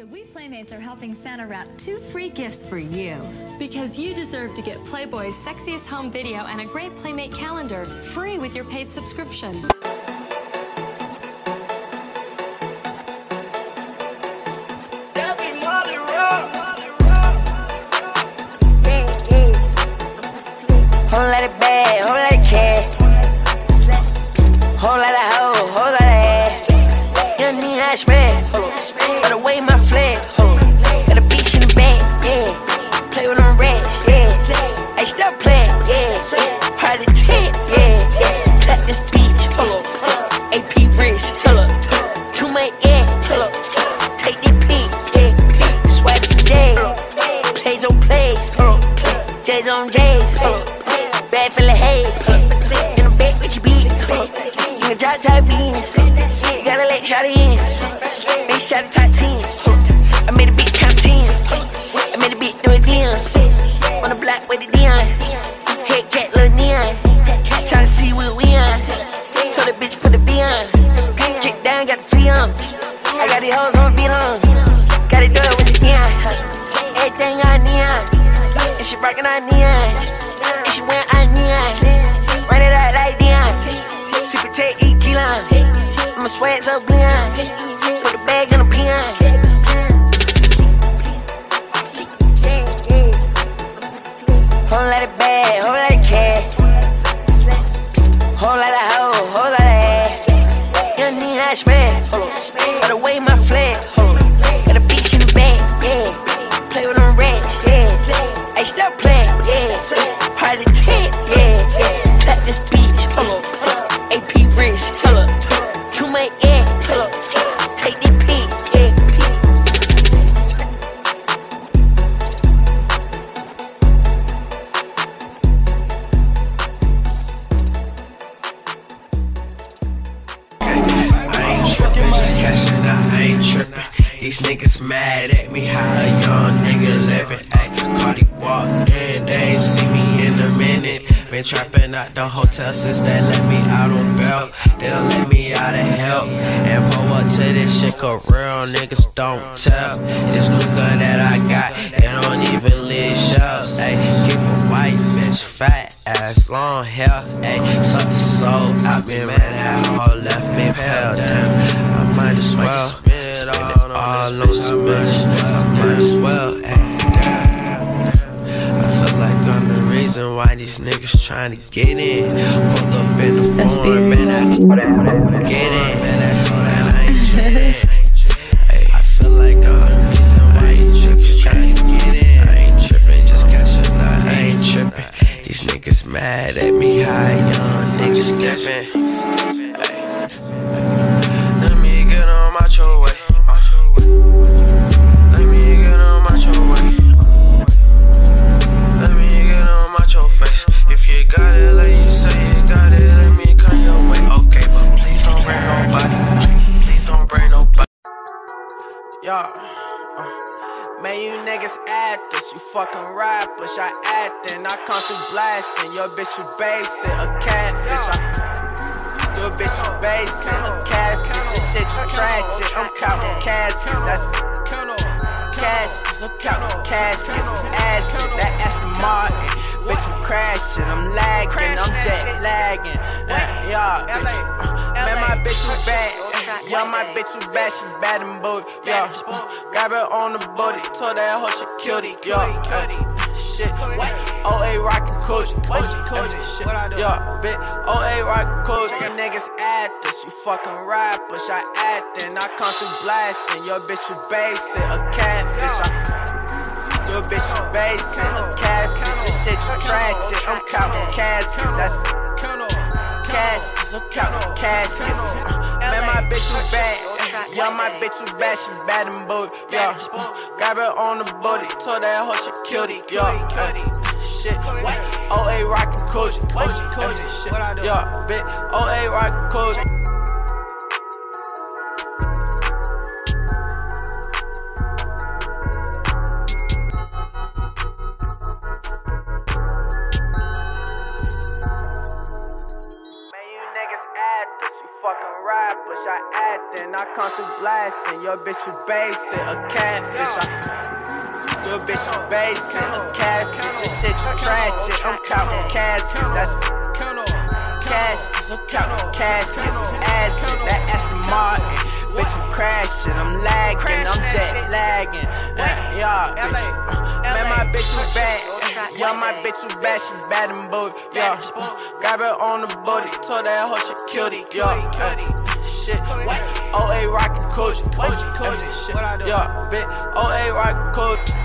So we Playmates are helping Santa wrap two free gifts for you. Because you deserve to get Playboy's sexiest home video and a great Playmate calendar free with your paid subscription. Whole lot of bad, rich, too much air. Take this pic, yeah. Swipe the day. Plays on plays, J's on J's. Bag full of hay. In the back with your beat. You can drop top beans. Gotta let shot in. Make shot the top 10. I got the hoes on on. Gotta do it with the neon. Everything on neon. And she rockin' on neon. And she wearing on neon. Run it out like Dion. Super eat key lime. I'ma sweat so beyond. Put the bag in the peon. Whole lot of bad, whole lot of cash. Whole lot of hoe, whole lot of ass. Young need I. But away trippin'. These niggas mad at me, how a young nigga living. Ay, Cardi walked in, they ain't see me in a minute. Been trappin' at the hotel since they let me out on bail. They don't let me out of help. And pull up to this shit, cause real niggas don't tell. This nigga that I got, they don't even leave shells. Ay, keep a white bitch fat ass, long hair. Ayy, suck the soul out me, man. That all left me pale. Damn, I might as well spend it all on this bitch. I might as well. Ayy, damn. I feel like I'm the reason why these niggas tryna get in. Pulled up in the foreign, man. I told that get in. Man, Man, you niggas actors, you fucking rappers, I acting, I come through blasting, your bitch you basic, a catfish, I, your bitch you basic, a catfish, this shit you tragic, I'm counting caskets, that's caskets, I'm counting caskets, ass shit, that Aston Martin, bitch you crashing, I'm lagging, I'm jet lagging, yeah, yeah, bitch, man, my bitch you bad. Yeah, my bitch was bad, she bad and booty. Yeah, uh, grab her on the booty, told that hoe she it. Yeah, shit. OA rockin' Coach, Coach, shit. Yeah, bitch. OA rockin'. You niggas actors, you fucking rappers, I acting. I come through blasting. Your bitch was basic, a catfish. I, your bitch was basic, a catfish. This shit you tragic. I'm counting caskets. That's caskets. I'm counting caskets. Uh, Man, my bitch was bad. Yeah, my bitch was bad. She bad and booty. Yeah, grab her on the booty. Told that hoe she it. Yeah, uh, shit. OA rockin' Coach, Coach, Coach, shit. Yeah, bitch. OA rockin' Coach. Niggas actors, you fucking rappers, I I come through blasting. Your bitch you basic, a catfish. I, your bitch you basic, a catfish. This shit you tragic. I'm counting caskets. That's caskets. I'm counting caskets. Ass shit. That Aston Martin. Bitch, I'm crashing. I'm lagging. I'm jet lagging. Uh, yeah, bitch. Uh, man, my bitch was bad. Yeah, my bitch was bad. She bad and booty. Yeah, got her on the booty. Told that hoe she killed it. Yeah, uh, shit. OA rockin' coach, coach, coach, shit. Yeah, bitch. OA rockin' coach.